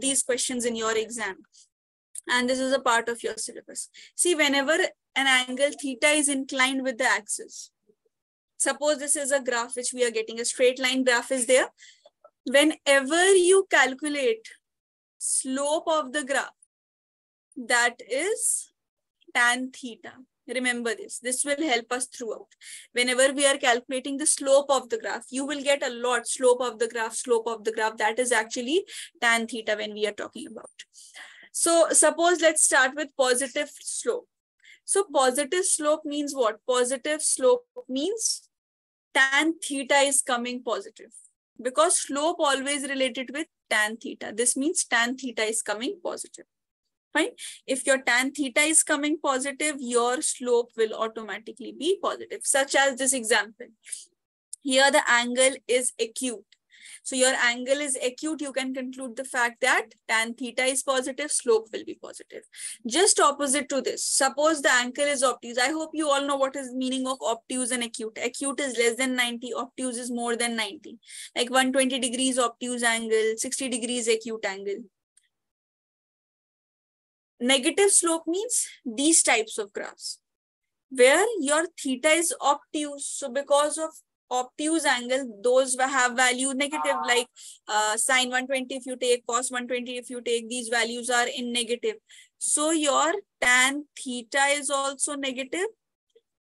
these questions in your exam and this is a part of your syllabus. See, whenever an angle theta is inclined with the axis, suppose this is a graph which we are getting, a straight line graph is there. Whenever you calculate slope of the graph, that is tan theta. Remember this. This will help us throughout. Whenever we are calculating the slope of the graph, you will get a lot slope of the graph, slope of the graph. That is actually tan theta when we are talking about. So suppose let's start with positive slope. So positive slope means what? Positive slope means tan theta is coming positive because slope always related with tan theta. This means tan theta is coming positive. Fine. If your tan theta is coming positive, your slope will automatically be positive, such as this example. Here the angle is acute. So your angle is acute, you can conclude the fact that tan theta is positive, slope will be positive. Just opposite to this, suppose the angle is obtuse. I hope you all know what is meaning of obtuse and acute. Acute is less than 90, obtuse is more than 90. Like 120 degrees obtuse angle, 60 degrees acute angle. Negative slope means these types of graphs where your theta is obtuse. So because of obtuse angle, those have value negative like uh, sine 120 if you take, cos 120 if you take, these values are in negative. So your tan theta is also negative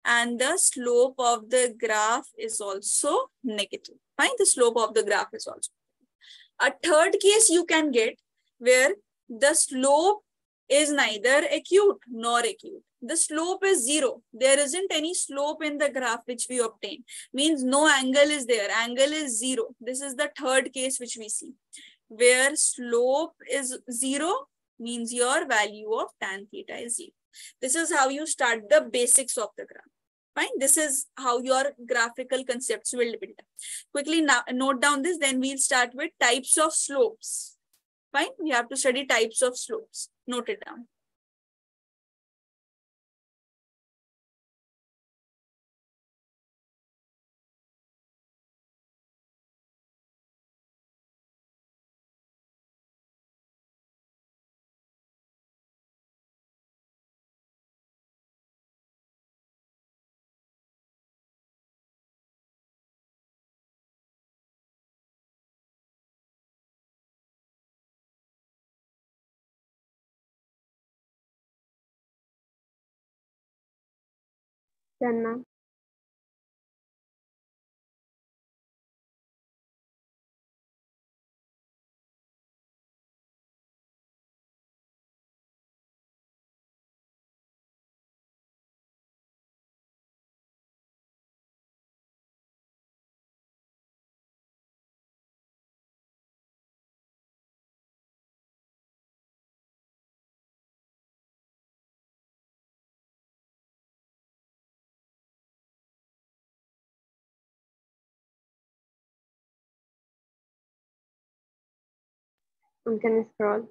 and the slope of the graph is also negative. Fine, the slope of the graph is also. A third case you can get where the slope is neither acute nor acute the slope is zero. There isn't any slope in the graph which we obtain. Means no angle is there. Angle is zero. This is the third case which we see. Where slope is zero means your value of tan theta is zero. This is how you start the basics of the graph. Fine. This is how your graphical concepts will build. Quickly now, note down this. Then we'll start with types of slopes. Fine. We have to study types of slopes. Note it down. Done, You can scroll.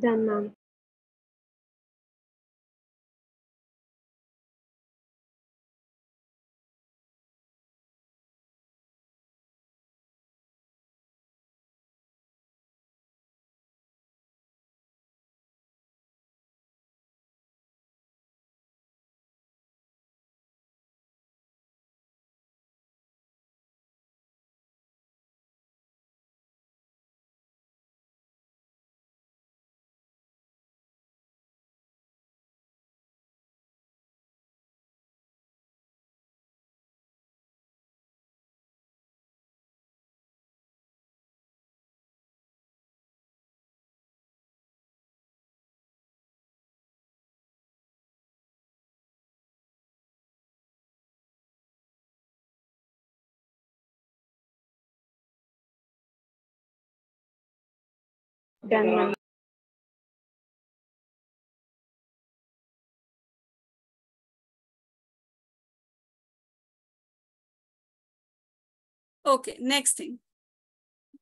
Done, Done. Okay, next thing.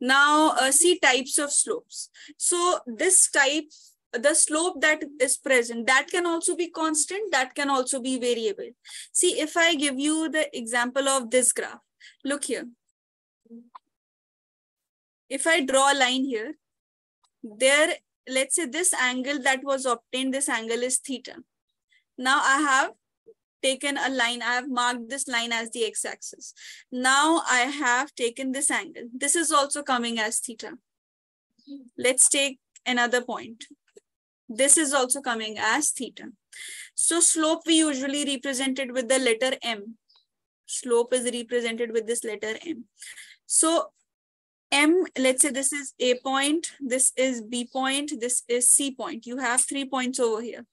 Now, uh, see types of slopes. So this type, the slope that is present, that can also be constant, that can also be variable. See, if I give you the example of this graph, look here. If I draw a line here, there, let's say this angle that was obtained, this angle is theta. Now I have taken a line, I have marked this line as the x-axis. Now I have taken this angle. This is also coming as theta. Let's take another point. This is also coming as theta. So slope we usually represented with the letter M. Slope is represented with this letter M. So M, let's say this is A point, this is B point, this is C point. You have three points over here.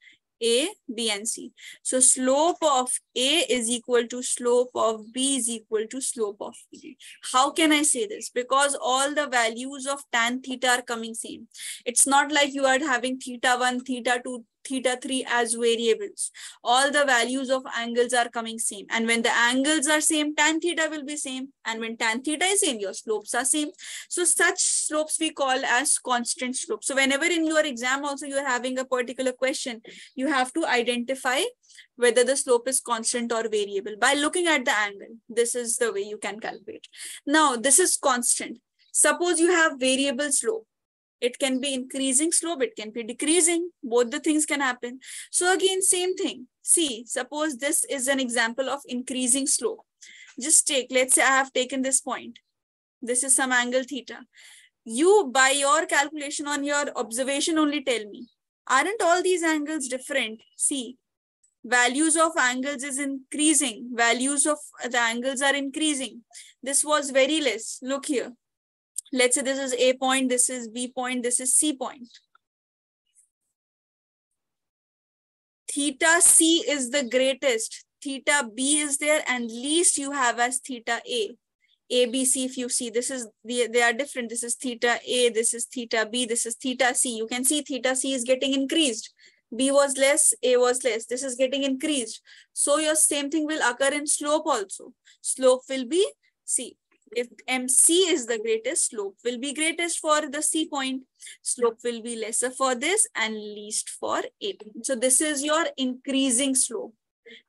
A, B, and C. So slope of A is equal to slope of B is equal to slope of B. How can I say this? Because all the values of tan theta are coming same. It's not like you are having theta 1, theta 2, theta 3 as variables. All the values of angles are coming same. And when the angles are same, tan theta will be same. And when tan theta is same, your slopes are same. So such slopes we call as constant slopes. So whenever in your exam also you are having a particular question, you have to identify whether the slope is constant or variable by looking at the angle. This is the way you can calculate. Now, this is constant. Suppose you have variable slope it can be increasing slope it can be decreasing. Both the things can happen. So again same thing. See suppose this is an example of increasing slope just take let's say i have taken this point. This is some angle theta. You by your calculation on your observation only tell me aren't all these angles different? See values of angles is increasing. Values of the angles are increasing. This was very less. Look here Let's say this is A point, this is B point, this is C point. Theta C is the greatest. Theta B is there and least you have as theta A. A, B, C, if you see, this is, the, they are different. This is theta A, this is theta B, this is theta C. You can see theta C is getting increased. B was less, A was less. This is getting increased. So your same thing will occur in slope also. Slope will be C if MC is the greatest, slope will be greatest for the C point. Slope will be lesser for this and least for A. So this is your increasing slope.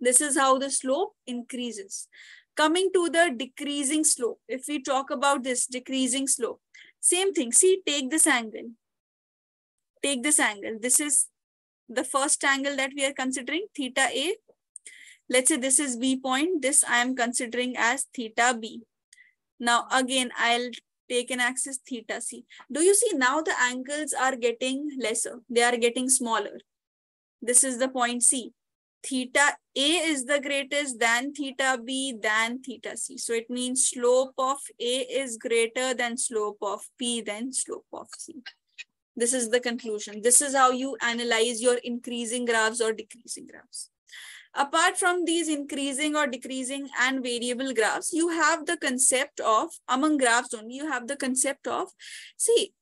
This is how the slope increases. Coming to the decreasing slope, if we talk about this decreasing slope, same thing. See, take this angle. Take this angle. This is the first angle that we are considering, theta A. Let's say this is B point. This I am considering as theta B. Now again, I'll take an axis theta c. Do you see now the angles are getting lesser? They are getting smaller. This is the point C. Theta A is the greatest than theta B than theta C. So it means slope of A is greater than slope of B than slope of C. This is the conclusion. This is how you analyze your increasing graphs or decreasing graphs. Apart from these increasing or decreasing and variable graphs, you have the concept of, among graphs only, you have the concept of, see,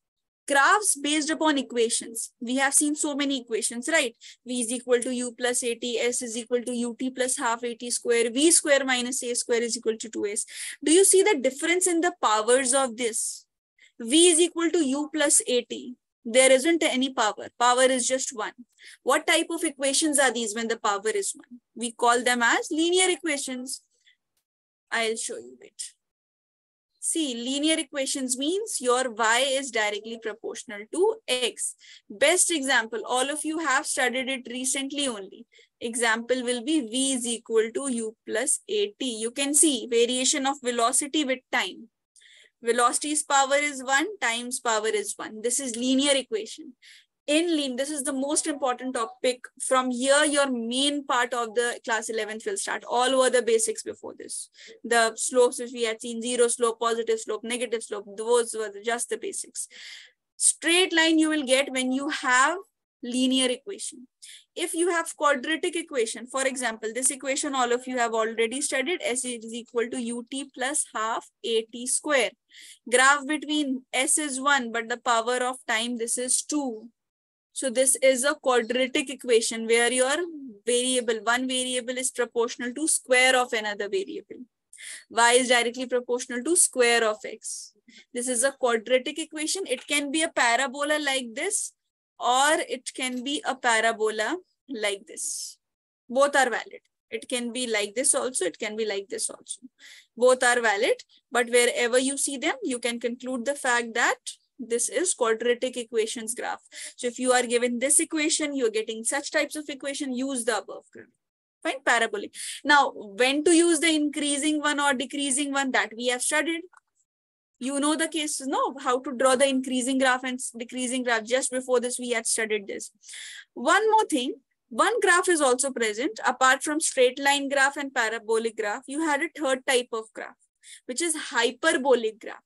graphs based upon equations. We have seen so many equations, right? V is equal to U plus AT, S is equal to UT plus half AT square, V square minus A square is equal to 2S. Do you see the difference in the powers of this? V is equal to U plus AT. There isn't any power. Power is just one. What type of equations are these when the power is one? We call them as linear equations. I'll show you it. See, linear equations means your y is directly proportional to x. Best example, all of you have studied it recently only. Example will be v is equal to u plus at. You can see variation of velocity with time. Velocity's power is 1 times power is 1. This is linear equation. In lean this is the most important topic. From here your main part of the class 11th will start. All were the basics before this. The slopes which we had seen zero slope positive slope negative slope those were just the basics. Straight line you will get when you have linear equation if you have quadratic equation for example this equation all of you have already studied s is equal to ut plus half at square graph between s is 1 but the power of time this is 2 so this is a quadratic equation where your variable, one variable is proportional to square of another variable. Y is directly proportional to square of X. This is a quadratic equation. It can be a parabola like this or it can be a parabola like this. Both are valid. It can be like this also. It can be like this also. Both are valid. But wherever you see them, you can conclude the fact that this is quadratic equations graph. So if you are given this equation, you're getting such types of equation, use the above graph. Fine, parabolic. Now, when to use the increasing one or decreasing one that we have studied. You know the case, no, how to draw the increasing graph and decreasing graph. Just before this, we had studied this. One more thing, one graph is also present. Apart from straight line graph and parabolic graph, you had a third type of graph, which is hyperbolic graph.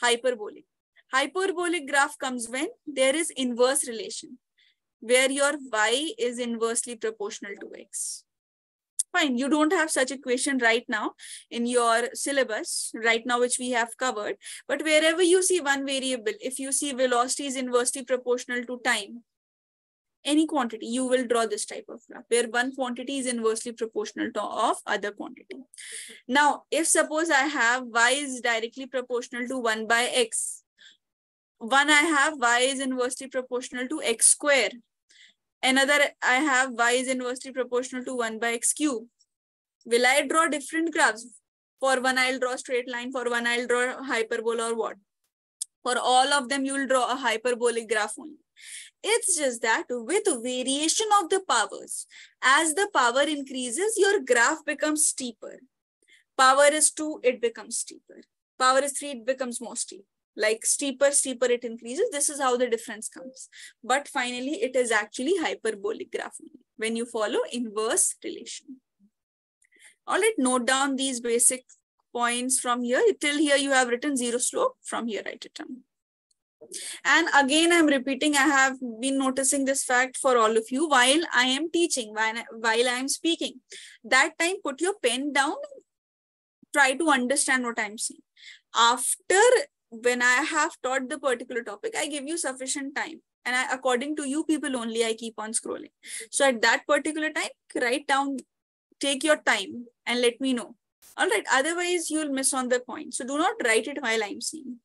Hyperbolic. Hyperbolic graph comes when there is inverse relation, where your y is inversely proportional to x. Fine, you don't have such equation right now in your syllabus, right now, which we have covered. But wherever you see one variable, if you see velocity is inversely proportional to time, any quantity, you will draw this type of graph where one quantity is inversely proportional to of other quantity. Now, if suppose I have y is directly proportional to 1 by x, one I have y is inversely proportional to x square. Another I have y is inversely proportional to 1 by x cube. Will I draw different graphs? For one, I'll draw straight line. For one, I'll draw hyperbola or what? For all of them, you will draw a hyperbolic graph only. It's just that with variation of the powers, as the power increases, your graph becomes steeper. Power is 2, it becomes steeper. Power is 3, it becomes more steep like steeper steeper it increases. This is how the difference comes. But finally it is actually hyperbolic graph when you follow inverse relation. All right note down these basic points from here. Till here you have written zero slope. From here write it down. And again i'm repeating i have been noticing this fact for all of you. While i am teaching while, i am speaking that time put your pen down. Try to understand what i'm saying. After when I have taught the particular topic, I give you sufficient time. And I, according to you people only, I keep on scrolling. So at that particular time, write down, take your time and let me know. All right. Otherwise, you'll miss on the point. So do not write it while I'm seeing.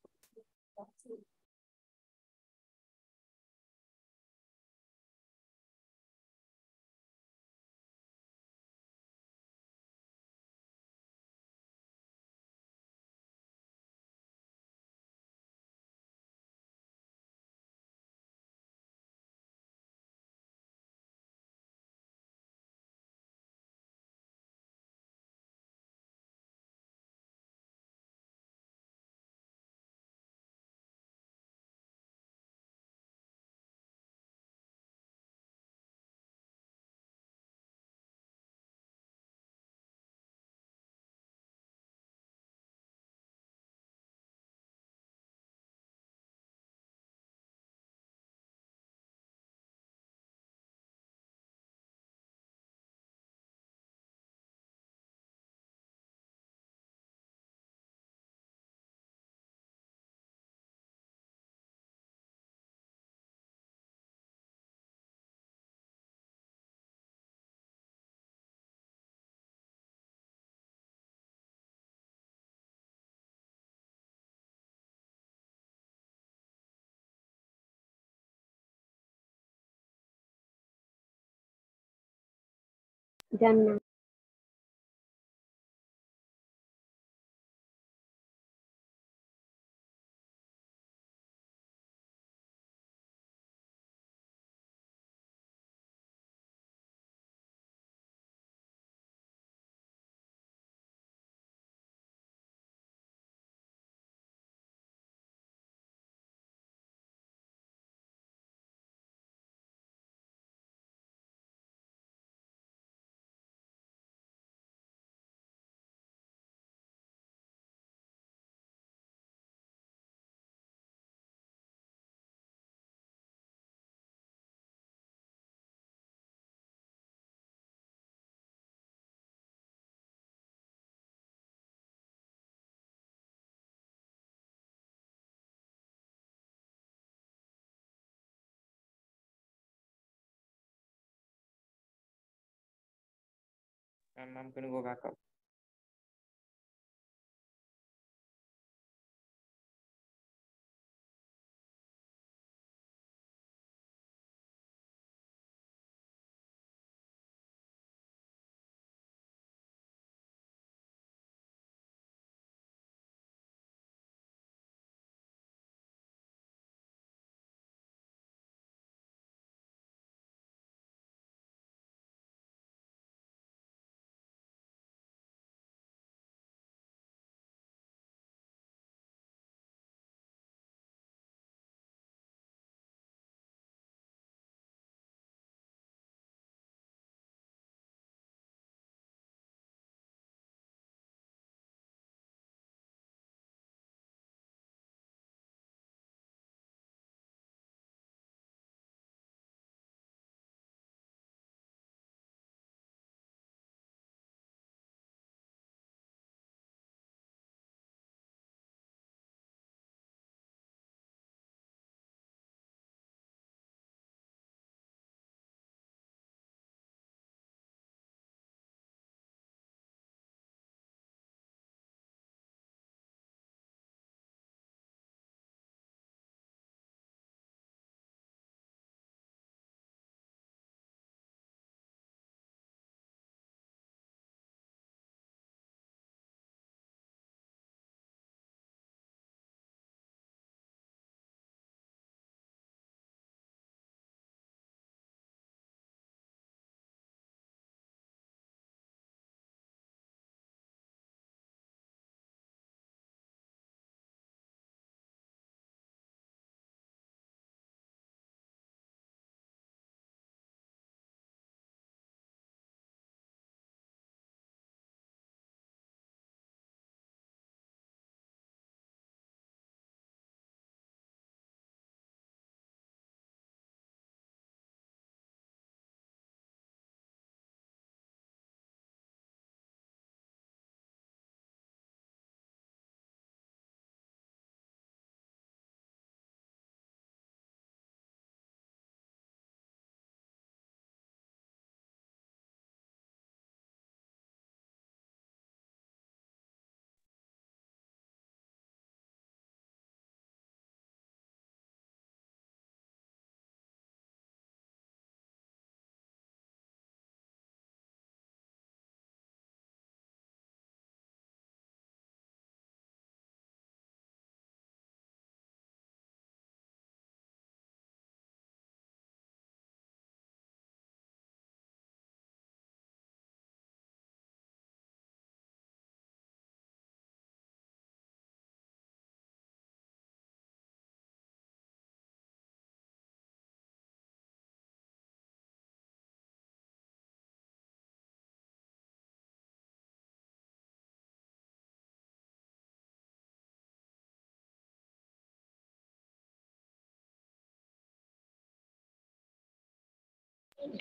Done, I'm, I'm gonna go back up.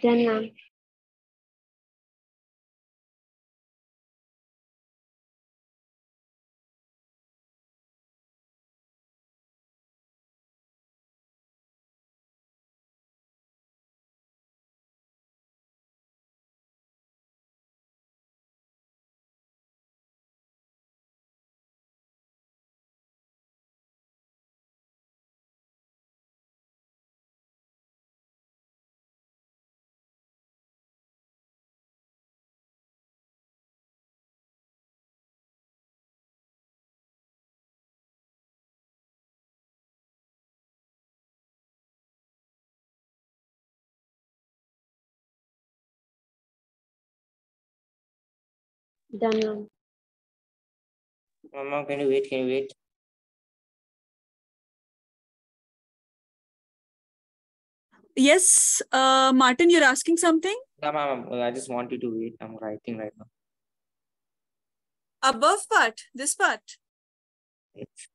Done, ma'am. Um, Done, ma'am. Mama, can you wait? Can you wait? Yes, uh, Martin, you're asking something? No, ma'am, I just want you to wait. I'm writing right now. Above part, this part.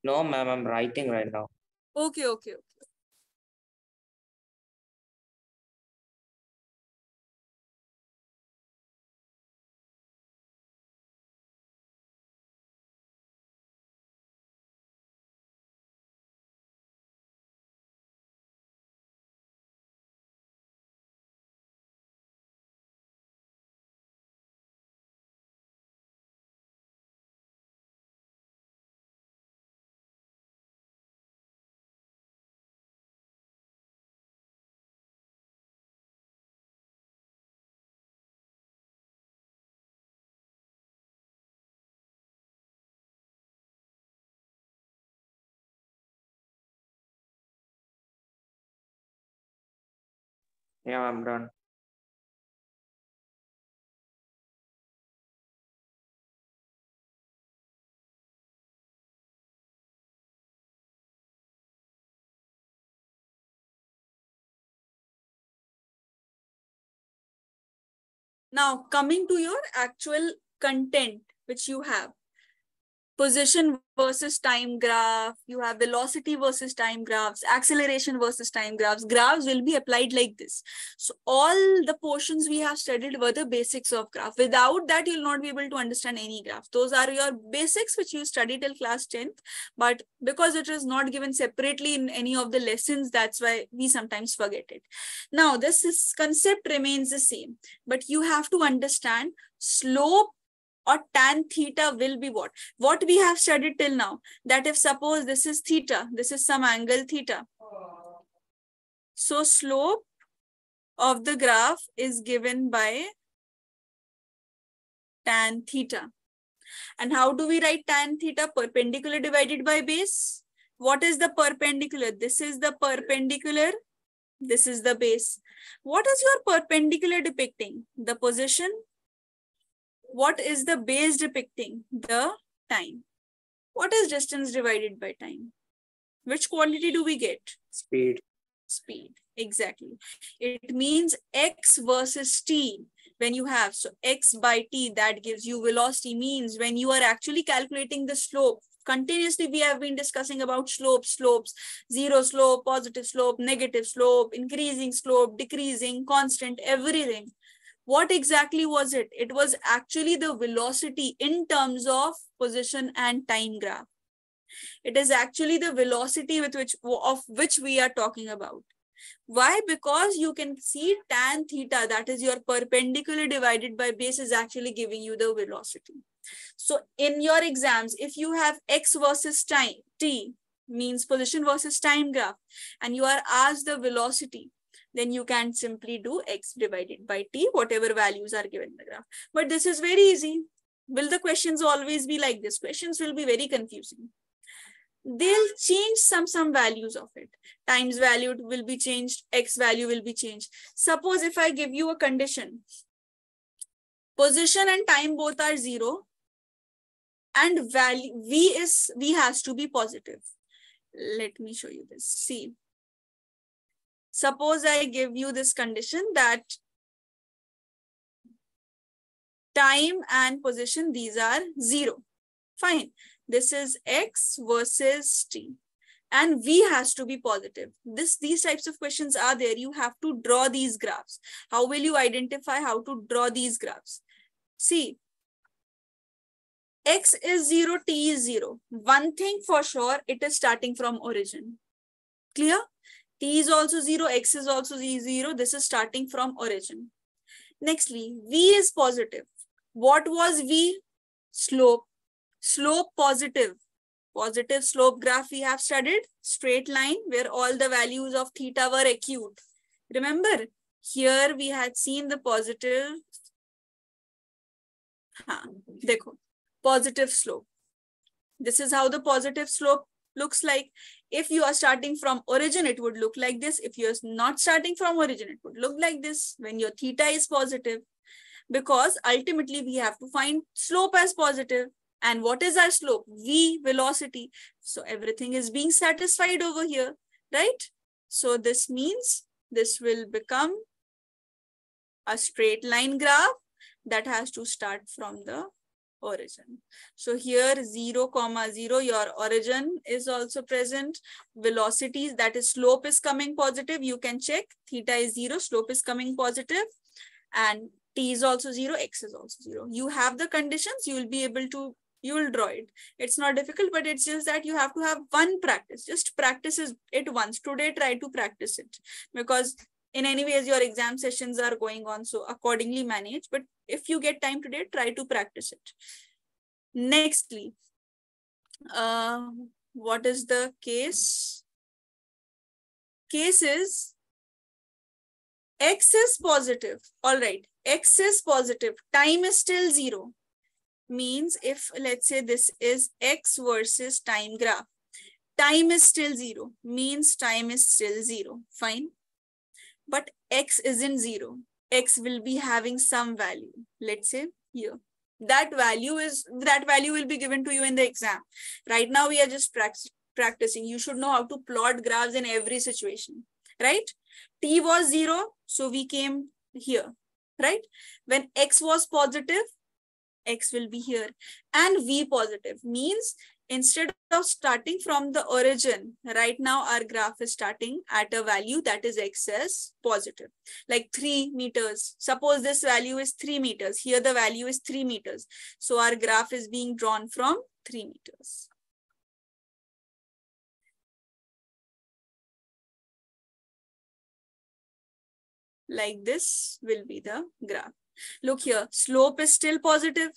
No, ma'am, I'm writing right now. Okay, okay, okay. Yeah, I'm done. Now, coming to your actual content which you have position versus time graph, you have velocity versus time graphs, acceleration versus time graphs. Graphs will be applied like this. So all the portions we have studied were the basics of graph. Without that, you'll not be able to understand any graph. Those are your basics which you study till class 10th. But because it is not given separately in any of the lessons, that's why we sometimes forget it. Now, this is, concept remains the same, but you have to understand slope or tan theta will be what? What we have studied till now, that if suppose this is theta, this is some angle theta. So slope of the graph is given by tan theta. And how do we write tan theta? Perpendicular divided by base. What is the perpendicular? This is the perpendicular. This is the base. What is your perpendicular depicting? The position what is the base depicting? The time. What is distance divided by time? Which quantity do we get? Speed. Speed, exactly. It means x versus t when you have, so x by t, that gives you velocity means when you are actually calculating the slope, continuously we have been discussing about slope slopes zero slope positive slope negative slope increasing slope decreasing constant everything what exactly was it? It was actually the velocity in terms of position and time graph. It is actually the velocity with which of which we are talking about. Why? Because you can see tan theta, that is your perpendicular divided by base is actually giving you the velocity. So in your exams, if you have x versus time, t means position versus time graph, and you are asked the velocity, then you can simply do x divided by t, whatever values are given in the graph. But this is very easy. Will the questions always be like this? Questions will be very confusing. They'll change some, some values of it. Times value will be changed, x value will be changed. Suppose if I give you a condition, position and time both are zero, and value v is v has to be positive. Let me show you this. See, Suppose I give you this condition that time and position, these are zero. Fine. This is X versus T. And V has to be positive. This, these types of questions are there. You have to draw these graphs. How will you identify how to draw these graphs? See, X is zero, T is zero. One thing for sure, it is starting from origin. Clear? T is also 0, x is also 0. This is starting from origin. Nextly, v is positive. What was v? Slope. Slope positive. Positive slope graph we have studied. Straight line where all the values of theta were acute. Remember, here we had seen the positive. Haan, dekho, positive slope. This is how the positive slope looks like. If you are starting from origin, it would look like this. If you're not starting from origin, it would look like this when your theta is positive. because ultimately we have to find slope as positive. And what is our slope? V velocity. So everything is being satisfied over here, right? So this means this will become a straight line graph that has to start from the origin. So here 0 comma 0, your origin is also present. Velocities, that is slope is coming positive. You can check theta is 0, slope is coming positive and t is also 0, x is also 0. You have the conditions, you will be able to, you will draw it. It's not difficult, but it's just that you have to have one practice. Just practice it once. Today, try to practice it because in any ways your exam sessions are going on so accordingly manage but if you get time today try to practice it. Nextly uh, what is the case? Case is x is positive. All right. X is positive. Time is still zero. Means if let's say this is x versus time graph time is still zero. Means time is still zero. Fine but x isn't zero. x will be having some value. Let's say here. That value is that value will be given to you in the exam. Right now we are just practicing. You should know how to plot graphs in every situation, right? T was zero, so we came here, right? When x was positive, x will be here and v positive means instead of starting from the origin, right now our graph is starting at a value that is excess positive, like three meters. Suppose this value is three meters. Here the value is three meters. So our graph is being drawn from three meters. Like this will be the graph. Look here, slope is still positive.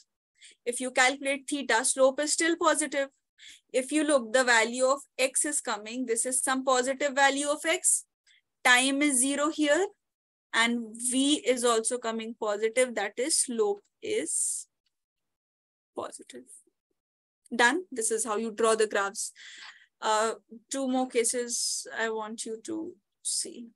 If you calculate theta, slope is still positive. If you look, the value of x is coming. This is some positive value of x. Time is zero here. And v is also coming positive. That is slope is positive. Done. This is how you draw the graphs. Uh, two more cases I want you to see.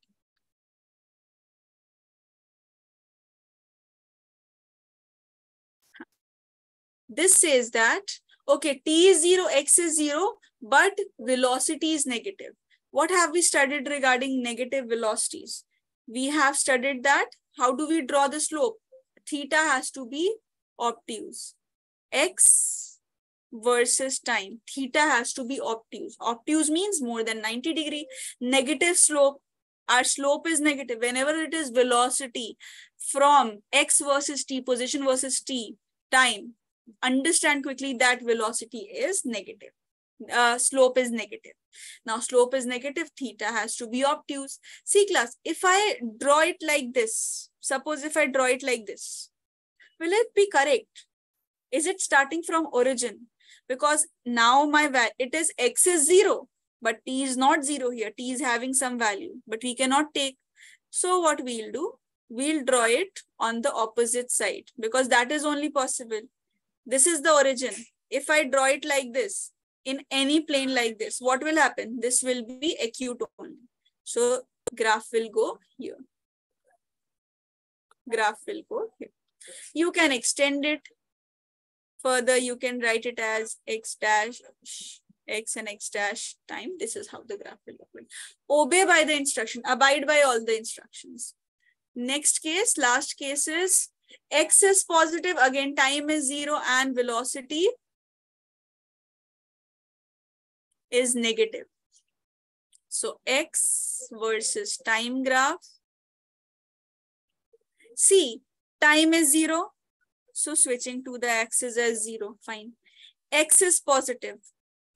This says that, okay, t is 0, x is 0, but velocity is negative. What have we studied regarding negative velocities? We have studied that. How do we draw the slope? Theta has to be obtuse. X versus time. Theta has to be obtuse. Obtuse means more than 90 degree. Negative slope. Our slope is negative. Whenever it is velocity from x versus t, position versus t, time, understand quickly that velocity is negative. Uh, slope is negative. Now slope is negative, theta has to be obtuse. See class, if I draw it like this, suppose if I draw it like this, will it be correct? Is it starting from origin? Because now my it is x is zero, but t is not zero here. t is having some value, but we cannot take. So what we'll do, we'll draw it on the opposite side because that is only possible. This is the origin. If I draw it like this, in any plane like this, what will happen? This will be acute only. So graph will go here. Graph will go here. You can extend it further. You can write it as x dash x and x dash time. This is how the graph will look like. Obey by the instruction. Abide by all the instructions. Next case, last case is x is positive, again time is zero and velocity is negative. So x versus time graph. See, time is zero. So switching to the axis as zero, fine. x is positive,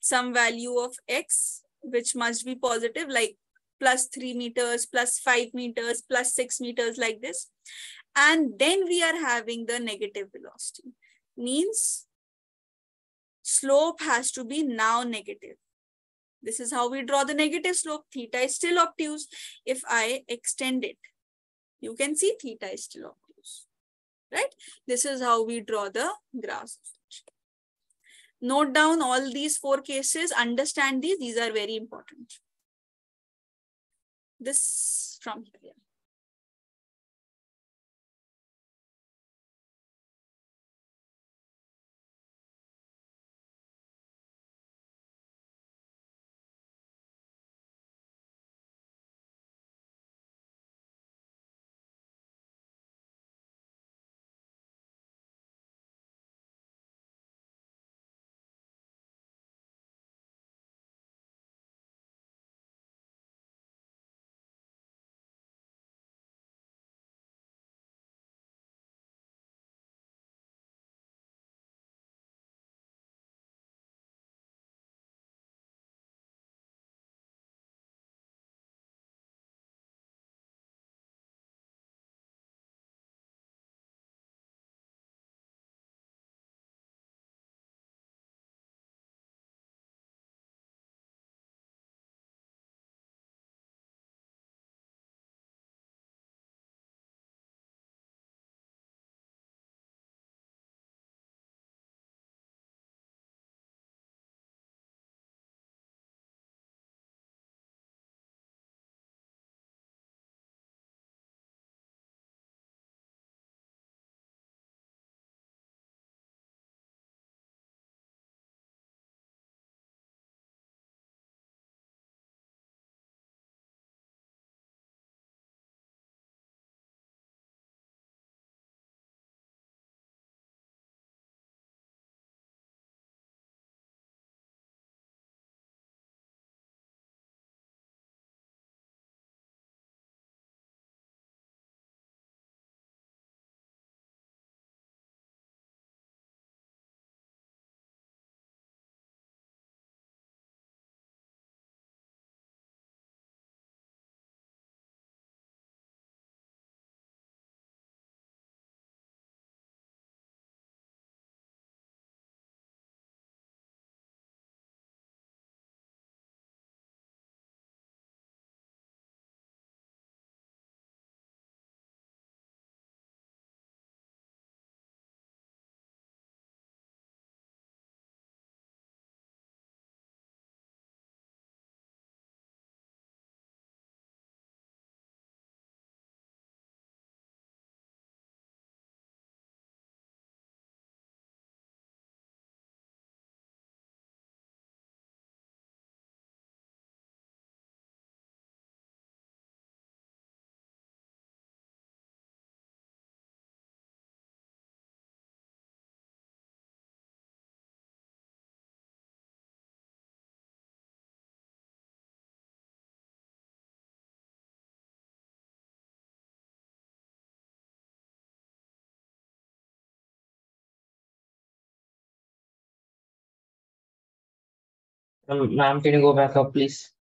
some value of x, which must be positive, like plus three meters, plus five meters, plus six meters like this and then we are having the negative velocity. Means slope has to be now negative. This is how we draw the negative slope. Theta is still obtuse if i extend it. You can see theta is still obtuse right? This is how we draw the graph note down all these four cases understand these these are very important. This from here Ma'am, can you go back up, please?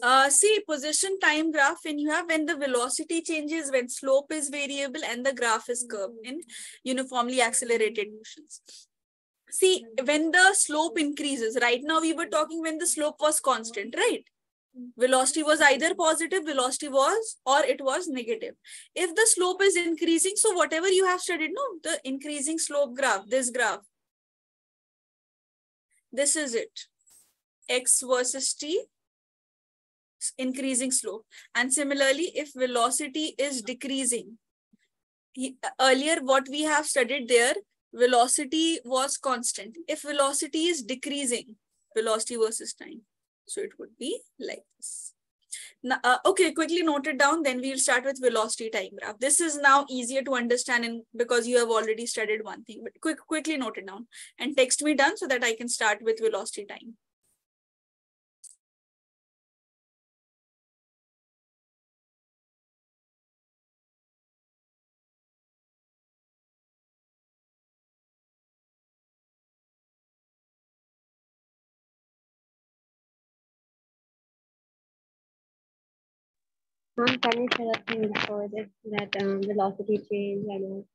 Uh, see position time graph when you have when the velocity changes, when slope is variable and the graph is curved in uniformly accelerated motions. See, when the slope increases, right now we were talking when the slope was constant, right? Velocity was either positive, velocity was, or it was negative. If the slope is increasing, so whatever you have studied, no, the increasing slope graph, this graph, this is it. X versus T, increasing slope. And similarly, if velocity is decreasing, earlier what we have studied there, velocity was constant. If velocity is decreasing, velocity versus time. So it would be like this. Now, uh, okay, quickly note it down. Then we'll start with velocity time graph. This is now easier to understand in, because you have already studied one thing, but quick, quickly note it down and text me done so that I can start with velocity time. Ma'am, can you tell us things for this, that um, velocity change and all?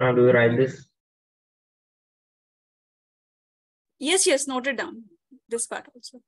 Now do you write this? Yes, yes, note it down. This part also.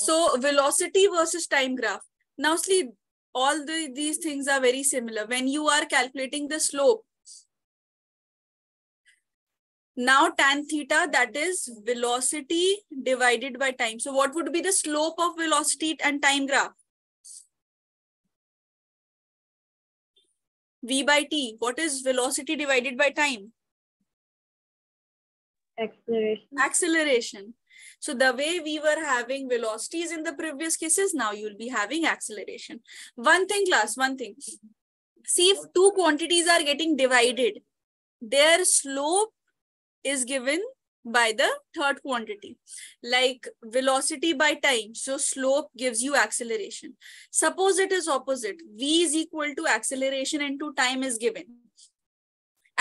So velocity versus time graph. Now see, all the, these things are very similar. When you are calculating the slope, now tan theta, that is velocity divided by time. So what would be the slope of velocity and time graph? V by T. What is velocity divided by time? Acceleration. Acceleration. So the way we were having velocities in the previous cases, now you'll be having acceleration. One thing class, one thing. See if two quantities are getting divided, their slope is given by the third quantity like velocity by time so slope gives you acceleration suppose it is opposite v is equal to acceleration into time is given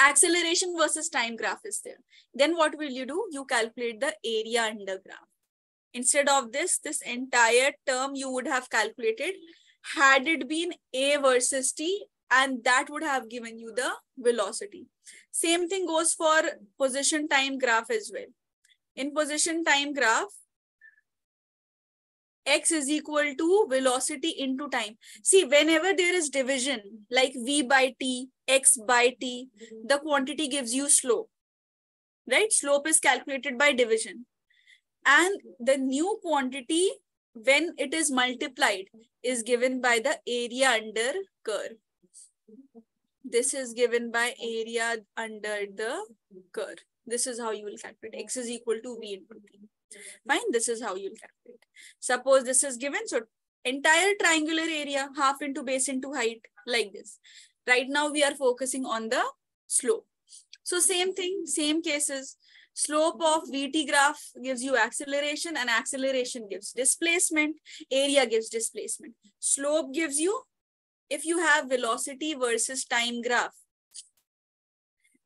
acceleration versus time graph is there. Then what will you do? You calculate the area under graph. Instead of this this entire term you would have calculated had it been a versus t and that would have given you the velocity. Same thing goes for position time graph as well. In position time graph, x is equal to velocity into time. See, whenever there is division like v by t, x by t, the quantity gives you slope, right? Slope is calculated by division. And the new quantity, when it is multiplied, is given by the area under curve. This is given by area under the curve. This is how you will calculate. X is equal to V into T. Fine, this is how you'll calculate. Suppose this is given. So entire triangular area, half into base into height, like this. Right now we are focusing on the slope. So same thing, same cases. Slope of VT graph gives you acceleration and acceleration gives displacement. Area gives displacement. Slope gives you if you have velocity versus time graph,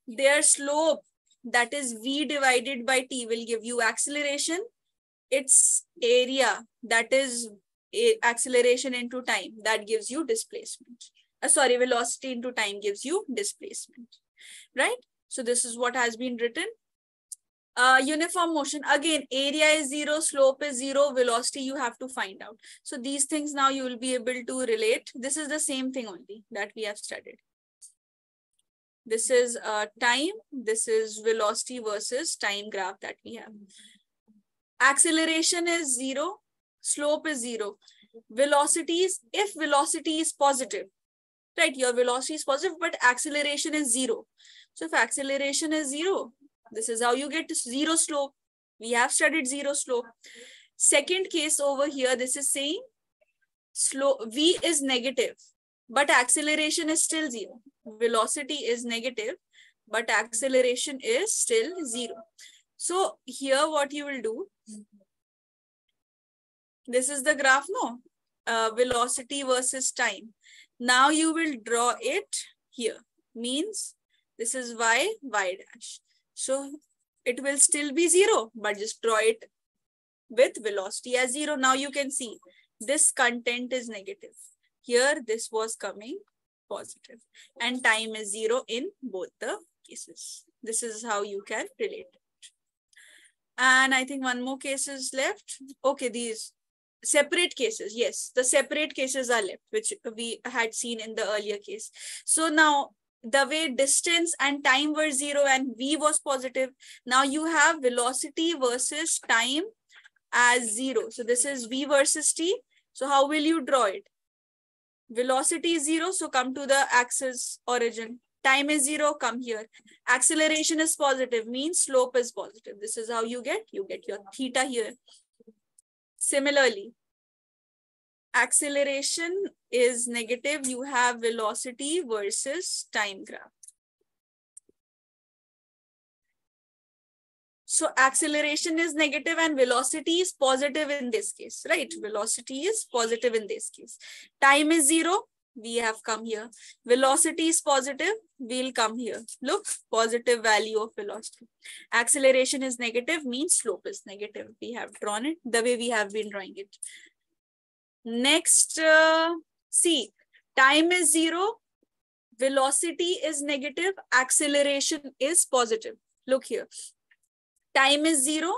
their slope that is v divided by t will give you acceleration. Its area that is acceleration into time that gives you displacement. Uh, sorry, velocity into time gives you displacement, right? So this is what has been written uh, uniform motion again area is zero slope is zero velocity you have to find out so these things now you will be able to relate this is the same thing only that we have studied this is uh, time this is velocity versus time graph that we have acceleration is zero slope is zero velocities if velocity is positive right your velocity is positive but acceleration is zero so if acceleration is zero this is how you get zero slope. We have studied zero slope. Second case over here, this is saying slow v is negative, but acceleration is still zero. Velocity is negative, but acceleration is still zero. So here what you will do, this is the graph, no? Uh, velocity versus time. Now you will draw it here. Means this is y, y dash. So it will still be zero, but just draw it with velocity as zero. Now you can see this content is negative. Here, this was coming positive and time is zero in both the cases. This is how you can relate it. And I think one more case is left. Okay, these separate cases. Yes, the separate cases are left, which we had seen in the earlier case. So now the way distance and time were zero and v was positive. Now you have velocity versus time as zero. So this is v versus t. So how will you draw it? Velocity is zero, so come to the axis origin. Time is zero, come here. Acceleration is positive, means slope is positive. This is how you get, you get your theta here. Similarly, acceleration is negative, you have velocity versus time graph. So acceleration is negative and velocity is positive in this case, right? Velocity is positive in this case. Time is zero, we have come here. Velocity is positive, we'll come here. Look, positive value of velocity. Acceleration is negative, means slope is negative. We have drawn it the way we have been drawing it. Next, uh, see, time is zero, velocity is negative, acceleration is positive. Look here. Time is zero,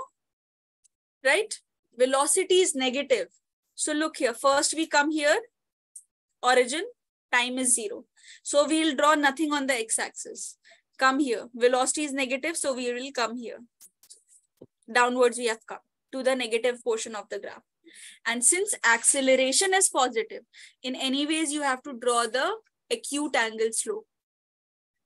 right? velocity is negative. So look here, first we come here, origin, time is zero. So we'll draw nothing on the x-axis. Come here, velocity is negative, so we will come here. Downwards we have come to the negative portion of the graph. And since acceleration is positive, in any ways you have to draw the acute angle slope.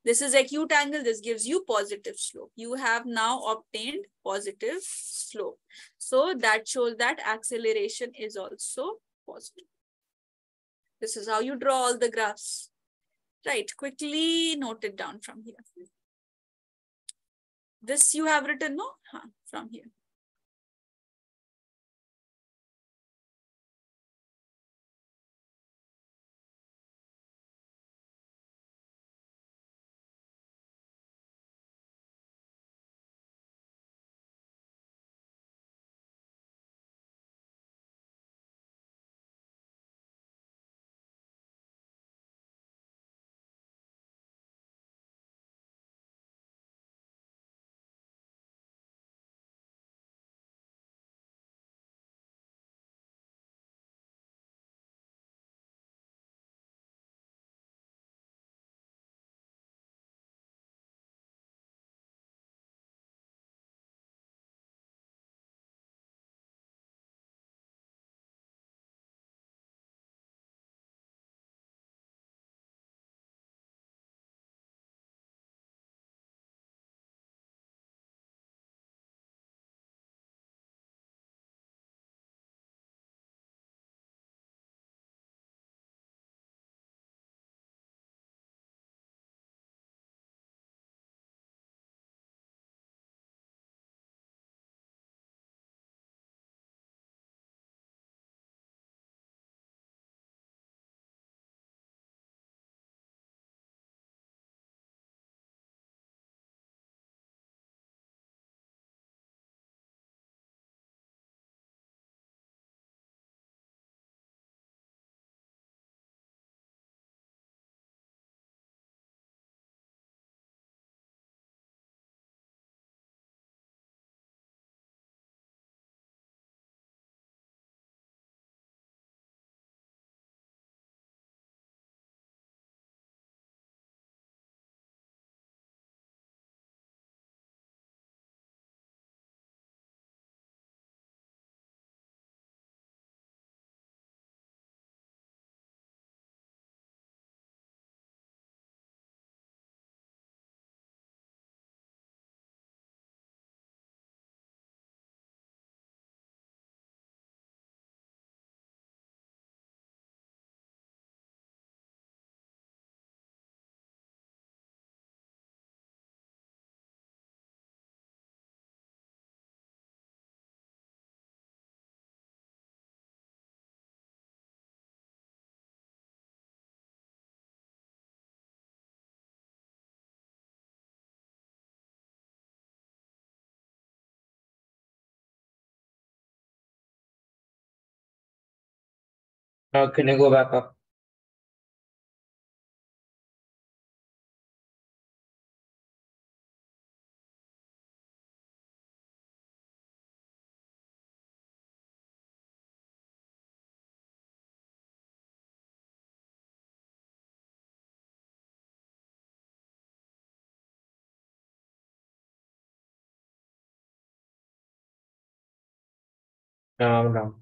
This is acute angle, this gives you positive slope. You have now obtained positive slope. So that shows that acceleration is also positive. This is how you draw all the graphs. Right, quickly note it down from here. This you have written, no? Huh, from here. Can you go back up? No,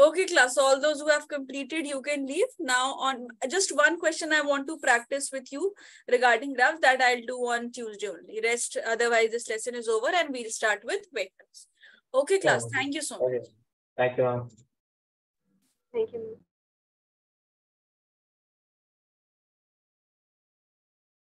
Okay, class. So all those who have completed, you can leave. Now on just one question I want to practice with you regarding graphs that I'll do on Tuesday only. Rest, otherwise this lesson is over and we'll start with vectors. Okay, class. Yeah. Thank you so much. Okay. much. Thank you, ma'am. Thank you. ma'am.